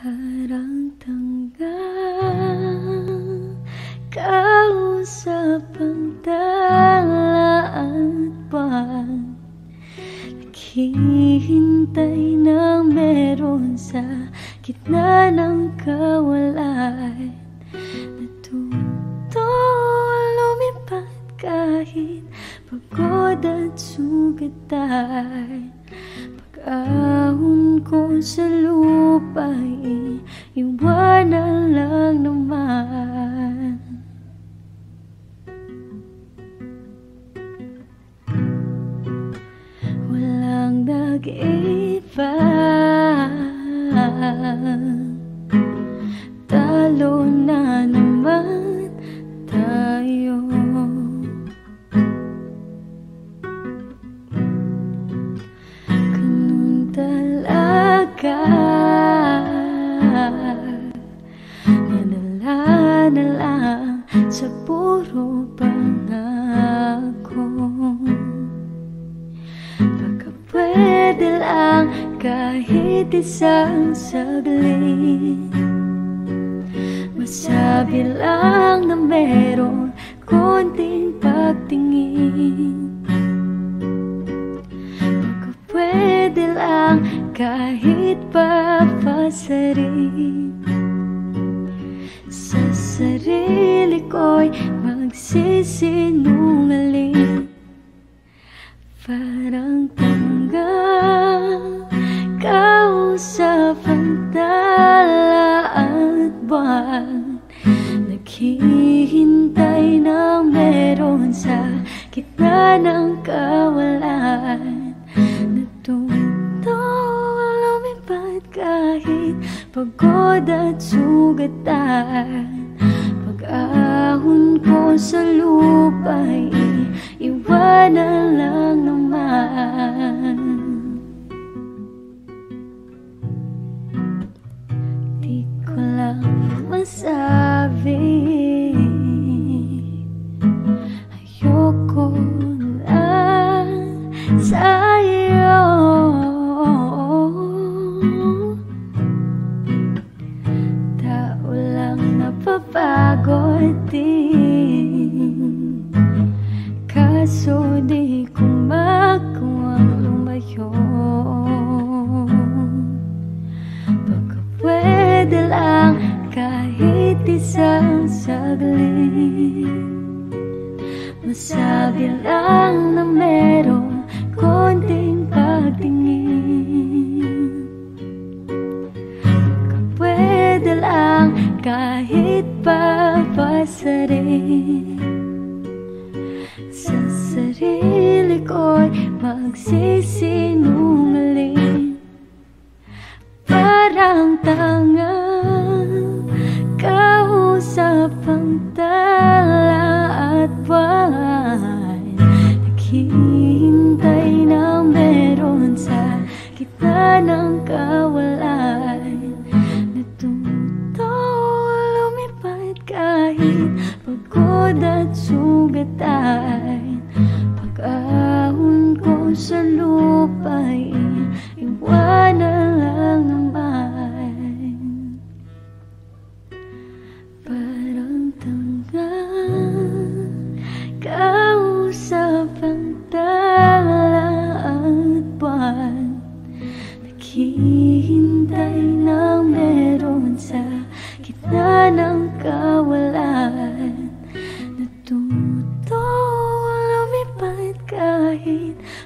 Parang tanggal Kausap ang tala at buwan Naghihintay ng meron sa gitna ng kawalan. Natuto lumipad kahit pagod at sugatan Pag-ahon ko sa lupa Iwanan lang naman. Walang nag-iba Talo na talaga Nadala na lang sa puro pangako. Baka pwede lang kahit isang saglit Masabi lang na meron konting kahit papasarin Sa sarili ko'y magsisinungaling. Parang tanggal Kausap ang tala at buwan. Naghihintay ng meron sa gitna ng kawalan pagod at sugatan Pag-ahon ko sa lupa'y iwanan lang naman isang saglit. Masabi lang na meron konting pagtingin. Pwede lang kahit papasarin Sa sarili ko'y magsisinungaling Kausap ang tala at buwan Naghihintay ng meron sa gitna ng kawalan Natuto lumipad kahit pagod at sugatan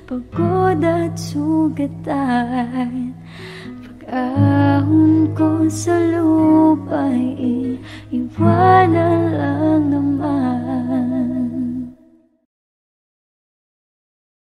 Pagod at sugatan. Pag-ahon ko sa loob ay